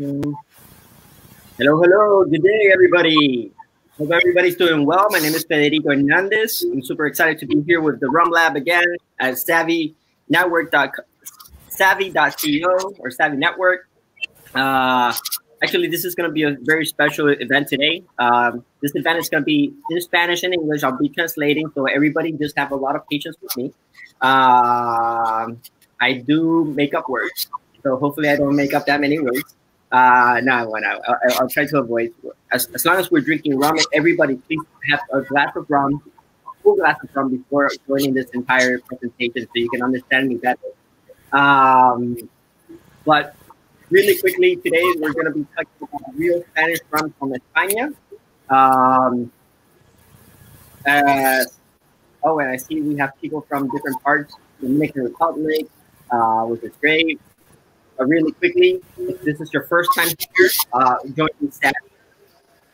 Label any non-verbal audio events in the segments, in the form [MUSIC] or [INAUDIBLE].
Hello, hello. Good day, everybody. Hope everybody's doing well. My name is Federico Hernandez. I'm super excited to be here with the Rum Lab again at Savvy Network. Savvy.co or Savvy Network. Uh, actually, this is going to be a very special event today. Um, this event is going to be in Spanish and English. I'll be translating, so everybody just have a lot of patience with me. Uh, I do make up words, so hopefully I don't make up that many words. Uh, no, I won't. I'll, I'll try to avoid. As, as long as we're drinking rum, everybody please have a glass of rum, full glass of rum before joining this entire presentation, so you can understand me better. Um, but really quickly today, we're going to be talking about real Spanish rum from España. Um, uh, oh, and I see we have people from different parts, the Dominican Republic, uh, which is great. Uh, really quickly, if this is your first time here, uh, joining chat.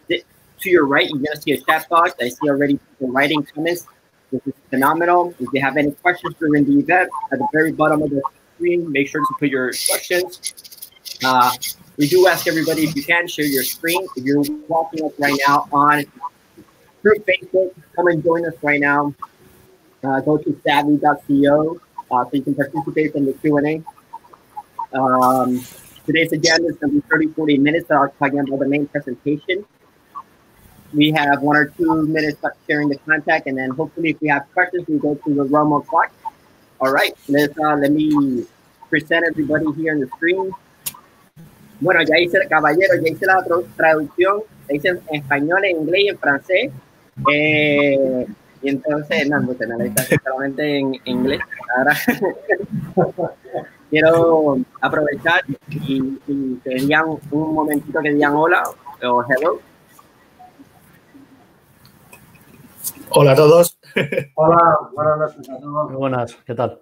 To your right, you're gonna see a chat box. I see already people writing comments. This is phenomenal. If you have any questions during the event, at the very bottom of the screen, make sure to put your questions. Uh, we do ask everybody if you can share your screen. If you're watching us right now on through Facebook, come and join us right now. Uh, go to savvy.co uh, so you can participate in the Q&A. Um, today's agenda is going to be 30, 40 minutes. I'll talking about the main presentation. We have one or two minutes sharing the contact, and then hopefully, if we have questions, we go to the Romo clock. All right, let's uh, let me present everybody here on the screen. Bueno, ya hice, caballero, ya hice la traducción, la hice en español, en inglés y en francés. Eh, y entonces, no, no hice solamente en inglés. Ahora [LAUGHS] quiero aprovechar y, y que digan un momentito que digan hola o hello. Hola a todos. Hola, buenas noches a todos. Muy buenas, ¿qué tal?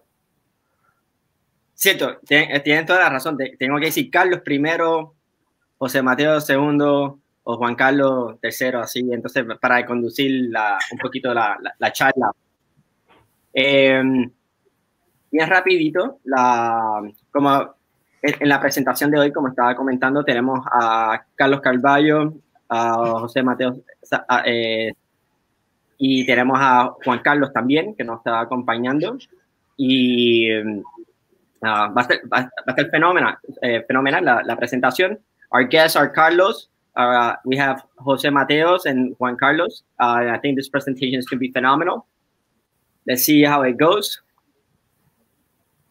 Cierto, tienen, tienen toda la razón. Tengo que decir Carlos primero, José Mateo segundo o Juan Carlos tercero, así, entonces para conducir la, un poquito la, la, la charla. Eh, bien rapidito, la, como en la presentación de hoy, como estaba comentando, tenemos a Carlos Carballo, a José Mateo a, eh, y tenemos a Juan Carlos también, que nos está acompañando. Y uh, va, a ser, va, a ser fenomenal, eh, fenomenal la, la, presentación. Our guests are Carlos. Uh, we have Jose Mateos and Juan Carlos. Uh, I think this presentation is going to be phenomenal. Let's see how it goes.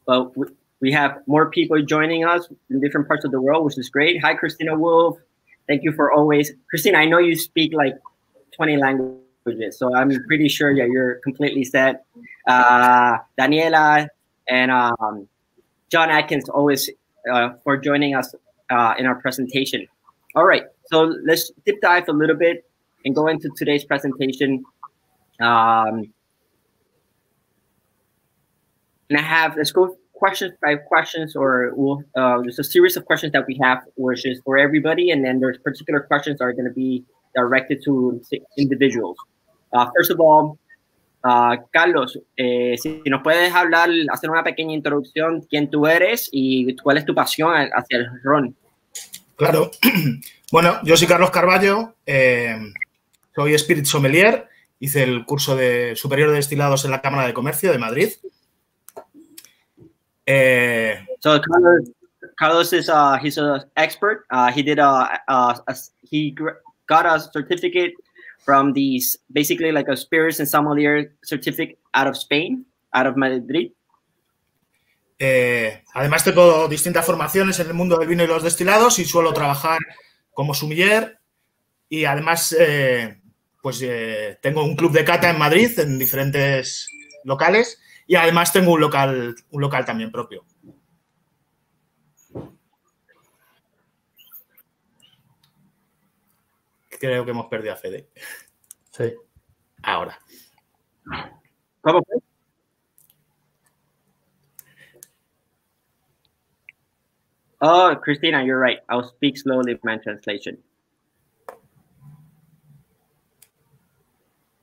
But we have more people joining us in different parts of the world, which is great. Hi, Christina Wolf. Thank you for always. Christina, I know you speak like 20 languages, so I'm pretty sure yeah, you're completely set. Uh, Daniela and um, John Atkins always uh, for joining us uh, in our presentation. All right, so let's deep dive a little bit and go into today's presentation. Um, and I have, let's go questions by questions, or we'll, uh, there's a series of questions that we have, which is for everybody, and then there's particular questions that are going to be directed to individuals. Uh, first of all, uh, Carlos, eh, si nos puedes hablar, hacer una pequeña introducción, quién tú eres y cuál es tu pasión hacia el ron. Claro. [CLEARS THROAT] Bueno, yo soy Carlos Carballo, eh, soy Spirit Sommelier, hice el curso de superior de destilados en la Cámara de Comercio de Madrid. Eh, so Carlos, Carlos is uh, he's an expert. Uh, he did a, a, a, he got a certificate from these basically like a spirits and sommelier certificate out of Spain, out of Madrid. Eh, además tengo distintas formaciones en el mundo del vino y los destilados y suelo trabajar como sommelier y además eh, pues eh, tengo un club de cata en Madrid en diferentes locales y además tengo un local, un local también propio. Creo que hemos perdido a Fede. Sí. Ahora. ¿Cómo fue? Oh, Christina, you're right. I'll speak slowly my translation.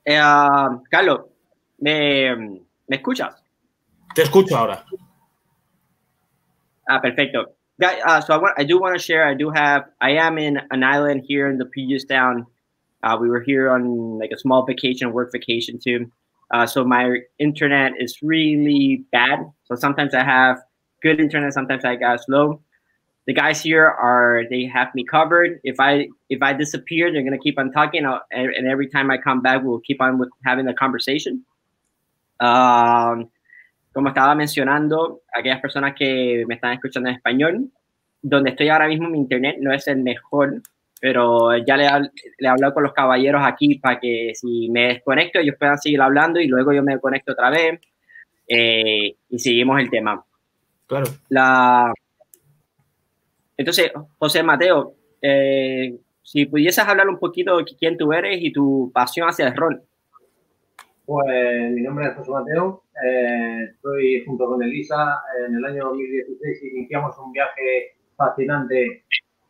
Eh, uh, Carlos, ¿me, ¿me escuchas? Te escucho ahora. Ah, perfecto. uh, so I want, I do want to share. I do have. I am in an island here in the Puget Sound. Uh, we were here on like a small vacation, work vacation too. Uh, so my internet is really bad. So sometimes I have good internet, sometimes I got slow. The guys here are they have me covered. If I if I disappear, they're gonna keep on talking, I'll, and every time I come back, we'll keep on with having the conversation. Um, como estaba mencionando, aquellas personas que me están escuchando en español, donde estoy ahora mismo mi internet no es el mejor, pero ya le, le he hablado con los caballeros aquí para que si me desconecto ellos puedan seguir hablando y luego yo me conecto otra vez eh, y seguimos el tema. Claro. La... Entonces, José Mateo, eh, si pudieses hablar un poquito de quién tú eres y tu pasión hacia el rol. Pues mi nombre es José Mateo, eh, estoy junto con Elisa. En el año 2016 iniciamos un viaje fascinante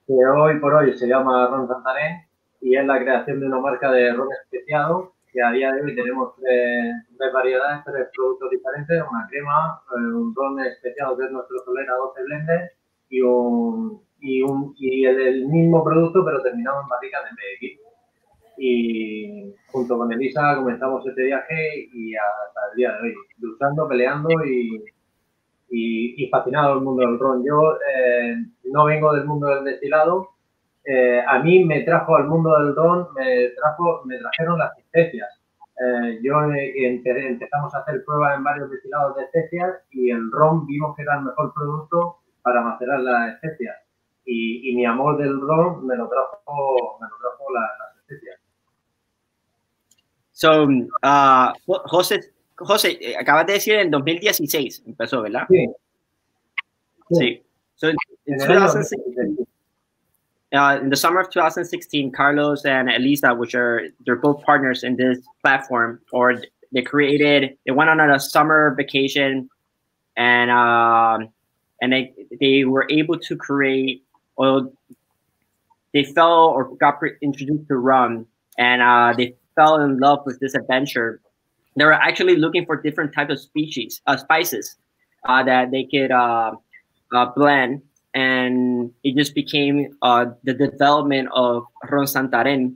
que hoy por hoy se llama Ron Santarén y es la creación de una marca de ron especiado que a día de hoy tenemos tres, variedades, tres productos diferentes, una crema, eh, un ron especiado que es nuestro Solera 12 Blender y un, y, un, y el, mismo producto pero terminado en barricas de Medellín y junto con Elisa comenzamos este viaje y hasta el día de hoy, luchando, peleando y, y, fascinado del mundo del ron. Yo eh, no vengo del mundo del destilado, eh, a mí me trajo al mundo del ron, me, trajo, me trajeron las especias. Eh, yo empezamos a hacer pruebas en varios destilados de especias y el ron vimos que era el mejor producto para macerar las especias. Y, mi amor del ron me lo trajo, me lo trajo las especias. So, uh, José, José, eh, acabas de decir en 2016 empezó, ¿verdad? Sí. Sí. So in, in 2016, uh, in the summer of 2016, Carlos and Elisa, which are they're both partners in this platform, or they created, they went on a summer vacation, and um, and they they were able to create, or they fell or got introduced to rum, and uh, they fell in love with this adventure, they were actually looking for different types of species, uh, spices uh, that they could uh, uh blend, and it just became uh, the development of Ron Santarén,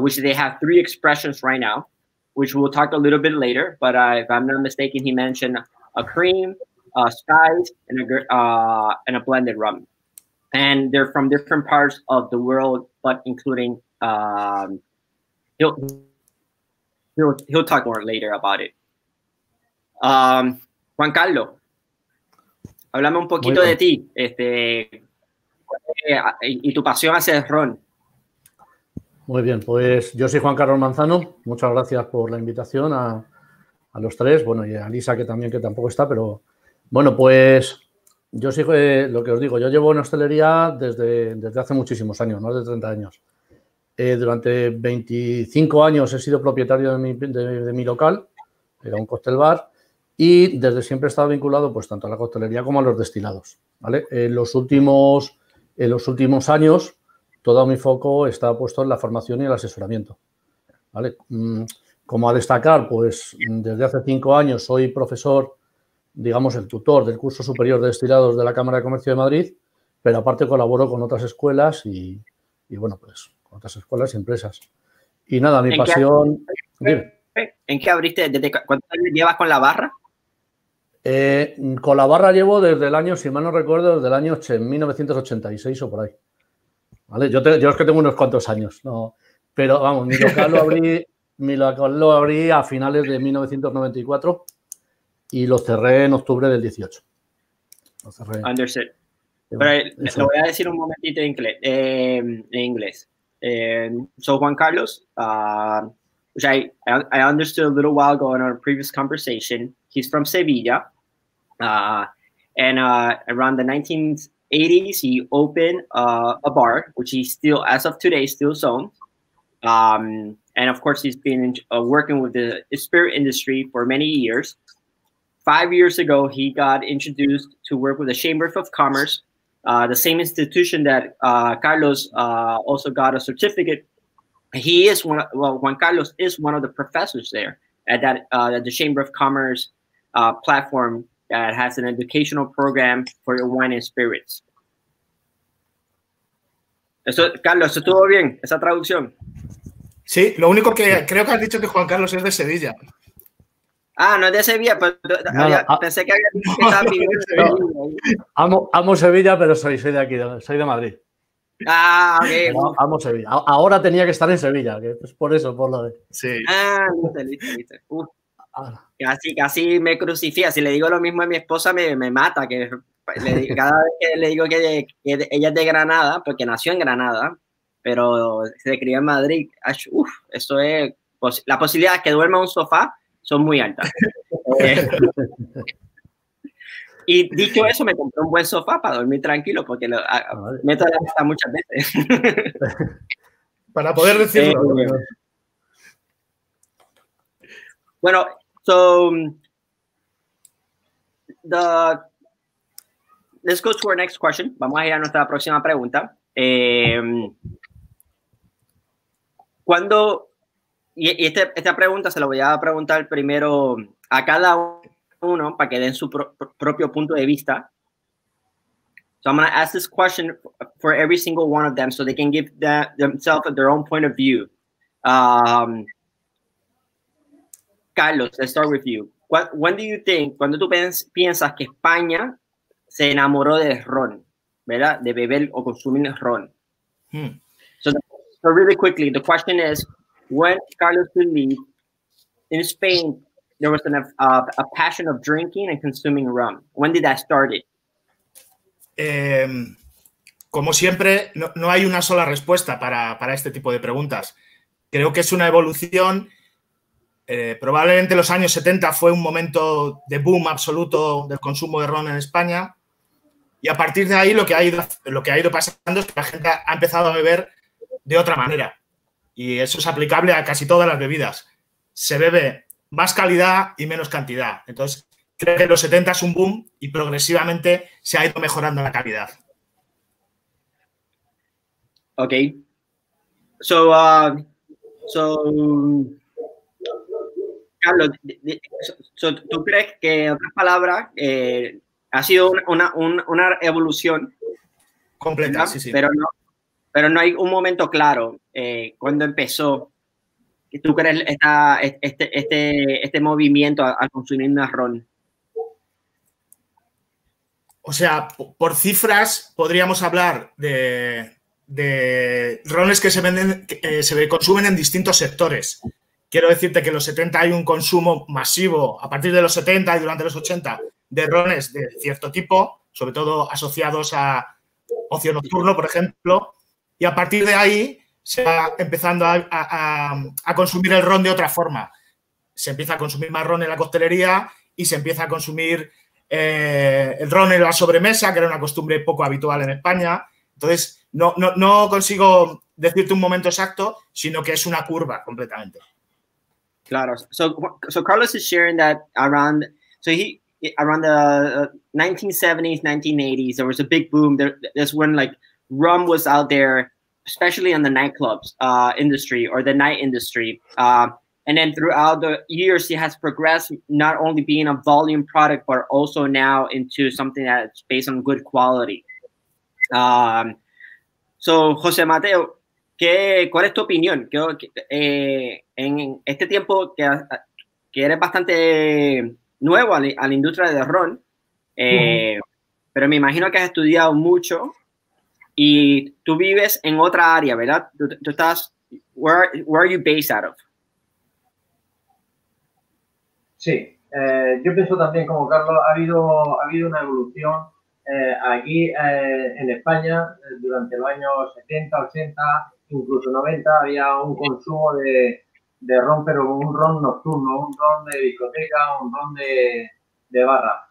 which they have three expressions right now, which we'll talk a little bit later. But if I'm not mistaken, he mentioned a cream, a spice, and a and a blended rum, and they're from different parts of the world, but including um, he'll he'll he'll talk more later about it. Um, Juan Carlos, háblame un poquito de ti, este y tu pasión hacia el ron. Muy bien, pues yo soy Juan Carlos Manzano. Muchas gracias por la invitación a, a los tres. Bueno, y a Lisa que también que tampoco está, pero bueno, pues yo soy eh, lo que os digo. Yo llevo en hostelería desde, desde hace muchísimos años, más de 30 años. Eh, durante 25 años he sido propietario de mi, local, era un costel bar, y desde siempre he estado vinculado pues, tanto a la costelería como a los destilados. ¿vale? En, los últimos, en los últimos años, todo mi foco está puesto en la formación y el asesoramiento. ¿vale? Mm, como a destacar, pues desde hace cinco años soy profesor, digamos, el tutor del curso superior de destilados de la Cámara de Comercio de Madrid, pero aparte colaboro con otras escuelas y, y bueno, pues otras escuelas y empresas. Y nada, mi pasión... ¿En qué abriste? ¿Desde cuántos años llevas con la barra? Eh, con la barra llevo desde el año, si mal no recuerdo, desde el año 1986 o por ahí. ¿Vale? Yo, yo es que tengo unos cuantos años, ¿no? pero vamos, mi local lo abrí, [LAUGHS] mi local lo abrí a finales de 1994 y lo cerré en octubre del 18. Lo cerré. Understood. Pero, lo voy a decir un momentito en inglés. Eh, en inglés. And so Juan Carlos, uh, which I, I understood a little while ago in our previous conversation, he's from Sevilla. Uh, and uh, around the 1980s, he opened uh, a bar, which he still, as of today, still owns. Um, and of course, he's been uh, working with the spirit industry for many years. Five years ago, he got introduced to work with the Chamber of Commerce uh, the same institution that uh, Carlos uh, also got a certificate. He is one. Of, well, Juan Carlos is one of the professors there at that uh, at the Chamber of Commerce uh, platform that has an educational program for wine and spirits. Eso, Carlos, ¿estuvo bien esa traducción? Sí, lo único que creo que has dicho que Juan Carlos es de Sevilla. Ah, no es de Sevilla, pero ah. pensé que había dicho que estaba Sevilla. [LAUGHS] Amo, amo, Sevilla, pero soy, soy de aquí, soy de Madrid. Ah, ok. amo Sevilla. Ahora tenía que estar en Sevilla, que es por eso, por lo de. Sí. Ah, listo, listo, listo. Ah. Casi, casi me crucifica. Si le digo lo mismo a mi esposa, me, me mata. Que cada vez que le digo que, ella es de Granada, porque nació en Granada, pero se crió en Madrid, uf, eso es. La posibilidad de que duerma en un sofá son muy altas. [LAUGHS] Eh, [LAUGHS] y dicho eso, me compré un buen sofá para dormir tranquilo, porque lo, meto la vista muchas veces. [LAUGHS] para poder decirlo. Eh, bueno, so the let's go to our next question. Vamos a ir a nuestra próxima pregunta. Eh, cuando y, este, esta pregunta se la voy a preguntar primero a cada uno para que den su propio punto de vista. So I'm going to ask this question for every single one of them so they can give that, themselves their own point of view. Um, Carlos, let's start with you. What, when do you think, cuando tú piensas que España se enamoró del ron, ¿verdad? De beber o consumir ron. Hmm. So, so really quickly, the question is, when Carlos believed in Spain, there was an, uh, a passion of drinking and consuming rum. When did that start? Eh, como siempre, no, hay una sola respuesta para, este tipo de preguntas. Creo que es una evolución. Eh, probablemente los años 70 fue un momento de boom absoluto del consumo de ron en España. Y a partir de ahí lo que ha ido pasando es que la gente ha empezado a beber de otra manera y eso es aplicable a casi todas las bebidas. Se bebe más calidad y menos cantidad. Entonces, creo que en los 70 es un boom y progresivamente se ha ido mejorando la calidad. Ok. So, uh, so Carlos, ¿tú crees que, en otras palabras, eh, ha sido una, una, evolución completa, sí, sí. Pero no, pero no hay un momento claro eh, cuando empezó. ¿Tú crees este, este, este movimiento a, consumir ron? O sea, por cifras podríamos hablar de, de rones que se venden, que, eh, se consumen en distintos sectores. Quiero decirte que en los 70 hay un consumo masivo, a partir de los 70 y durante los 80, de rones de cierto tipo, sobre todo asociados a ocio nocturno, por ejemplo, y a partir de ahí se va empezando a, consumir el ron de otra forma. Se empieza a consumir más ron en la coctelería y se empieza a consumir eh, el ron en la sobremesa, que era una costumbre poco habitual en España. Entonces, no, consigo decirte un momento exacto, sino que es una curva completamente. Claro. So, so Carlos is sharing that around, so he, around the 1970s, uh, 1980s, there was a big boom. There, there's when like rum was out there, especially in the nightclubs uh, industry or the night industry. Uh, and then throughout the years, it has progressed not only being a volume product, but also now into something that's based on good quality. Um, so, José Mateo, ¿qué, ¿cuál es tu opinión? ¿Qué, eh, en este tiempo que, que, eres bastante nuevo a la, a la industria del ron, eh, -huh. pero me imagino que has estudiado mucho y tú vives en otra área, ¿verdad? Tú, estás, where, where, are you based out of? Sí, eh, yo pienso también como Carlos, ha habido, ha habido una evolución eh, aquí eh, en España eh, durante los años 70, 80, incluso 90 había un consumo de, de ron, pero un ron nocturno, un ron de discoteca, un ron de, de barra.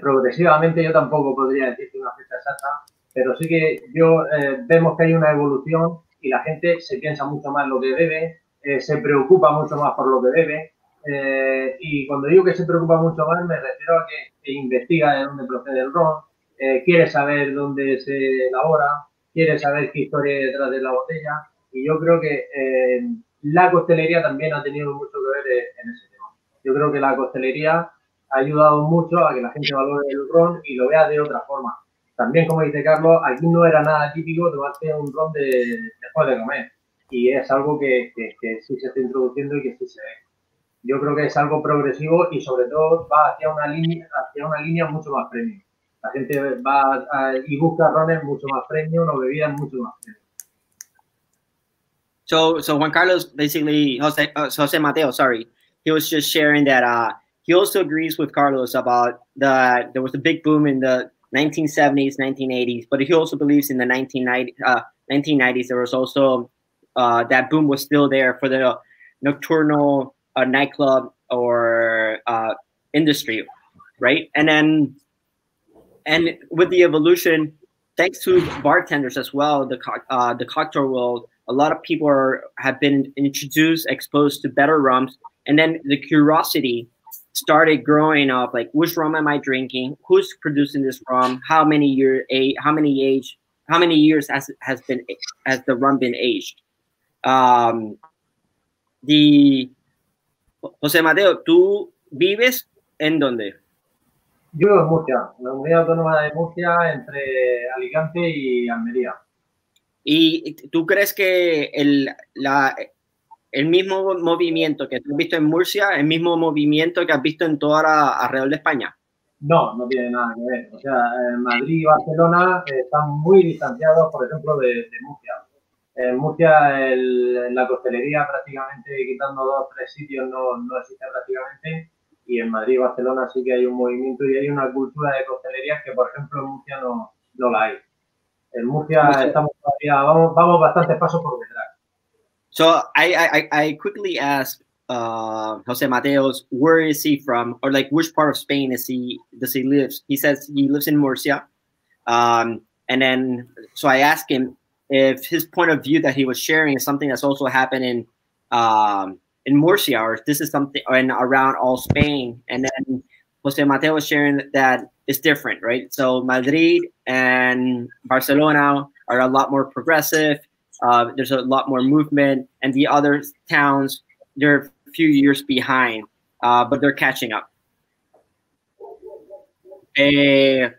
Progresivamente yo tampoco podría decirte una fecha exacta, pero sí que yo eh, vemos que hay una evolución y la gente se piensa mucho más lo que bebe, eh, se preocupa mucho más por lo que bebe. Eh, y cuando digo que se preocupa mucho más, me refiero a que, que investiga de dónde procede el ron, eh, quiere saber dónde se elabora, quiere saber qué historia hay detrás de la botella. Y yo creo que eh, la costelería también ha tenido mucho que ver en ese tema. Yo creo que la costelería ha ayudado mucho a que la gente valore el ron y lo vea de otra forma también como dice Carlos, aquí no era nada típico tomarte un ron de, después de comer. Y es algo que, que, que sí se está introduciendo y que sí se ve yo creo que es algo progresivo y sobre todo va hacia una línea, hacia una línea mucho más premium. La gente va a, y busca rones mucho más premium o bebidas mucho más premium. So, so Juan Carlos basically, Jose, uh, Jose Mateo, sorry, he was just sharing that uh, he also agrees with Carlos about the there was a big boom in the 1970s, 1980s, but he also believes in the 1990, uh, 1990s there was also uh, that boom was still there for the nocturnal a nightclub or uh, industry, right? And then, and with the evolution, thanks to bartenders as well, the uh, the cocktail world, a lot of people are, have been introduced, exposed to better rums, and then the curiosity started growing up. Like, which rum am I drinking? Who's producing this rum? How many year a how many age? How many years has has been has the rum been aged? Um, the José Mateo, ¿tú vives en dónde? Yo en Murcia, en la comunidad autónoma de Murcia, entre Alicante y Almería. ¿Y tú crees que el, la, el mismo movimiento que has visto en Murcia, el mismo movimiento que has visto en toda la, alrededor de España? No, no tiene nada que ver. O sea, Madrid y Barcelona están muy distanciados, por ejemplo, de, de Murcia. En Murcia, el, la costelería prácticamente, quitando dos o tres sitios, no, no existe prácticamente. Y en Madrid y Barcelona sí que hay un movimiento y hay una cultura de costelerías que, por ejemplo, en Murcia no, no la hay. En Murcia estamos todavía, vamos, vamos bastantes pasos por detrás. So I, I, I quickly asked uh, Jose Mateos, where is he from, or like which part of Spain is he does he live? He says he lives in Murcia, um, and then so I asked him if his point of view that he was sharing is something that's also happened in um, in Murcia, or if this is something and around all Spain. And then Jose Mateo was sharing that it's different, right? So Madrid and Barcelona are a lot more progressive. Uh, there's a lot more movement, and the other towns they're a few years behind, uh, but they're catching up. Eh,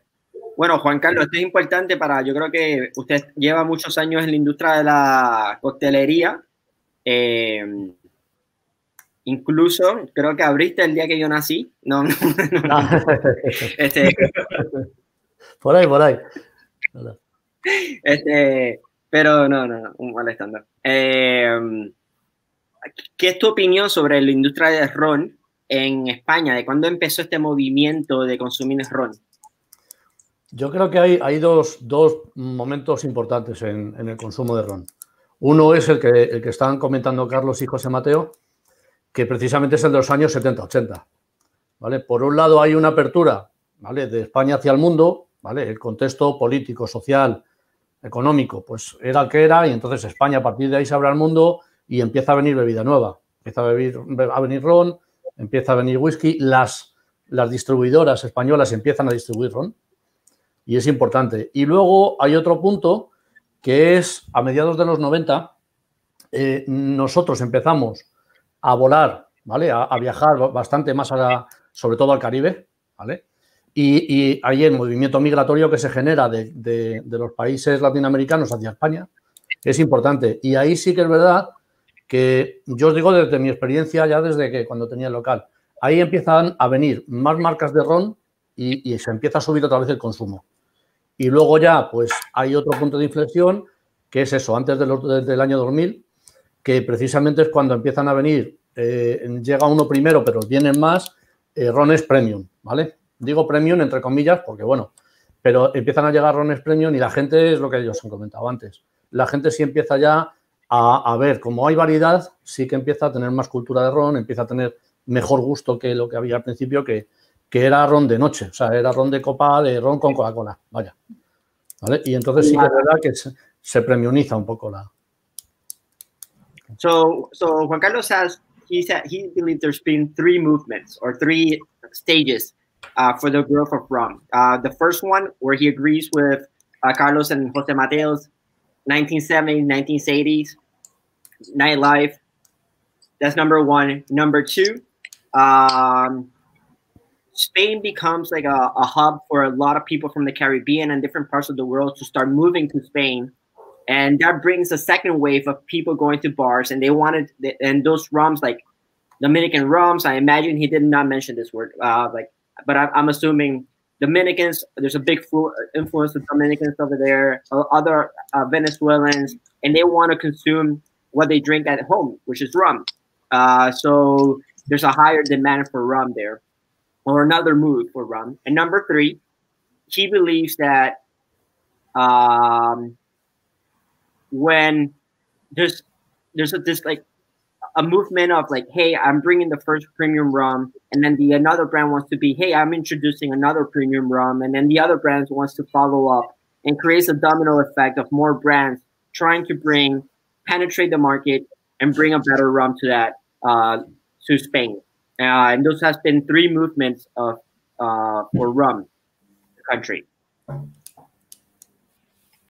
Bueno, Juan Carlos, esto es importante para, yo creo que usted lleva muchos años en la industria de la costelería. Eh, incluso creo que abriste el día que yo nací. No, no, no. Este, [LAUGHS] por ahí, por ahí. Este, pero no, no, un mal estándar. Eh, ¿Qué es tu opinión sobre la industria del ron en España? ¿De cuándo empezó este movimiento de consumir ron? Yo creo que hay, hay dos, dos, momentos importantes en, en, el consumo de ron. Uno es el que, el que están comentando Carlos y José Mateo, que precisamente es el de los años 70-80. ¿vale? Por un lado hay una apertura ¿vale? de España hacia el mundo, ¿vale? el contexto político, social, económico, pues era el que era y entonces España a partir de ahí se abre al mundo y empieza a venir bebida nueva. Empieza a, a venir ron, empieza a venir whisky, las, las distribuidoras españolas empiezan a distribuir ron, y es importante. Y luego hay otro punto que es a mediados de los 90, eh, nosotros empezamos a volar, ¿vale? A, viajar bastante más, a sobre todo al Caribe, ¿vale? Y, hay el movimiento migratorio que se genera de, los países latinoamericanos hacia España es importante. Y ahí sí que es verdad que yo os digo desde mi experiencia, ya desde que cuando tenía el local, ahí empiezan a venir más marcas de ron y, y se empieza a subir otra vez el consumo. Y luego ya, pues hay otro punto de inflexión, que es eso, antes del año 2000, que precisamente es cuando empiezan a venir, eh, llega uno primero, pero vienen más, eh, rones premium, ¿vale? Digo premium entre comillas porque, bueno, pero empiezan a llegar rones premium y la gente, es lo que ellos han comentado antes, la gente sí empieza ya a, ver, como hay variedad, sí que empieza a tener más cultura de ron, empieza a tener mejor gusto que lo que había al principio, que, que era ron de noche, o sea, era ron de copa de ron con Coca-Cola, vaya. ¿Vale? Y entonces sí que es verdad que se, se un poco la. So, so Juan Carlos says he said he believes there's been three movements or three stages uh, for the growth of rum. Uh, the first one, where he agrees with uh, Carlos and Jose Mateo's 1970s, 1980s nightlife. That's number one. Number two, um, Spain becomes like a, a hub for a lot of people from the Caribbean and different parts of the world to start moving to Spain. And that brings a second wave of people going to bars, and they wanted, and those rums like Dominican rums. I imagine he did not mention this word, uh, like, but I, I'm assuming Dominicans. There's a big influence of Dominicans over there, uh, other uh, Venezuelans, and they want to consume what they drink at home, which is rum. Uh, so there's a higher demand for rum there, or another move for rum. And number three, he believes that um, when there's there's a, this like a movement of like, hey, I'm bringing the first premium rum, and then the another brand wants to be, hey, I'm introducing another premium rum, and then the other brand wants to follow up, and creates a domino effect of more brands trying to bring penetrate the market and bring a better rum to that uh, to Spain. Uh, and those has been three movements of uh, for rum, country.